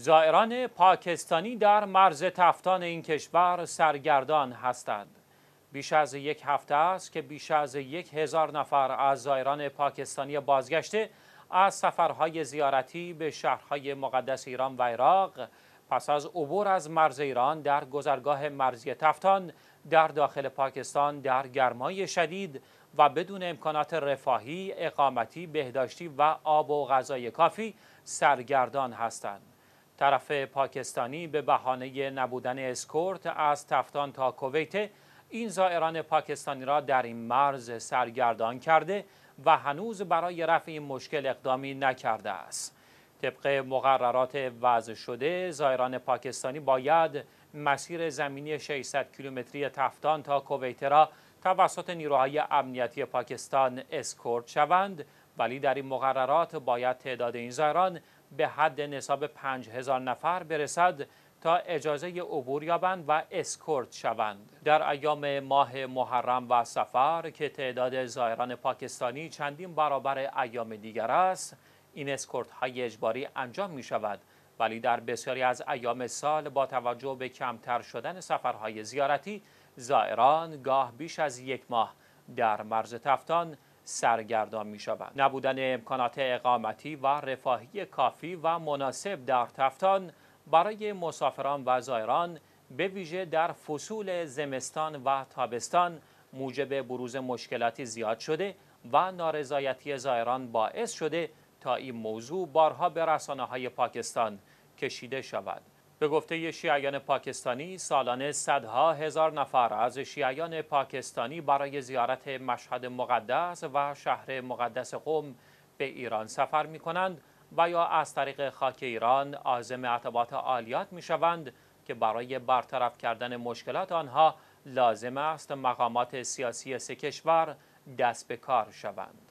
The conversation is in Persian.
زائران پاکستانی در مرز تفتان این کشور سرگردان هستند. بیش از یک هفته است که بیش از یک هزار نفر از زائران پاکستانی بازگشته از سفرهای زیارتی به شهرهای مقدس ایران و عراق پس از عبور از مرز ایران در گذرگاه مرزی تفتان در داخل پاکستان در گرمای شدید و بدون امکانات رفاهی، اقامتی، بهداشتی و آب و غذای کافی سرگردان هستند. طرف پاکستانی به بهانه نبودن اسکورت از تفتان تا کویته این زائران پاکستانی را در این مرز سرگردان کرده و هنوز برای رفع این مشکل اقدامی نکرده است. طبق مقررات وضع شده زائران پاکستانی باید مسیر زمینی 600 کیلومتری تفتان تا کویته را توسط نیروهای امنیتی پاکستان اسکورت شوند ولی در این مقررات باید تعداد این زائران به حد نصاب 5000 نفر برسد تا اجازه عبور یابند و اسکورت شوند. در ایام ماه محرم و صفر که تعداد زائران پاکستانی چندین برابر ایام دیگر است این اسکورت های اجباری انجام می شود ولی در بسیاری از ایام سال با توجه به کمتر شدن سفرهای زیارتی زائران گاه بیش از یک ماه در مرز تفتان سرگردان می شود. نبودن امکانات اقامتی و رفاهی کافی و مناسب در تفتان برای مسافران و زائران به ویژه در فصول زمستان و تابستان موجب بروز مشکلاتی زیاد شده و نارضایتی زائران باعث شده تا این موضوع بارها به رسانه های پاکستان کشیده شود. به گفته شیعیان پاکستانی سالانه صدها هزار نفر از شیعیان پاکستانی برای زیارت مشهد مقدس و شهر مقدس قم به ایران سفر می کنند و یا از طریق خاک ایران عازم اعتباط عالیات می شوند که برای برطرف کردن مشکلات آنها لازم است مقامات سیاسی سه کشور دست به کار شوند.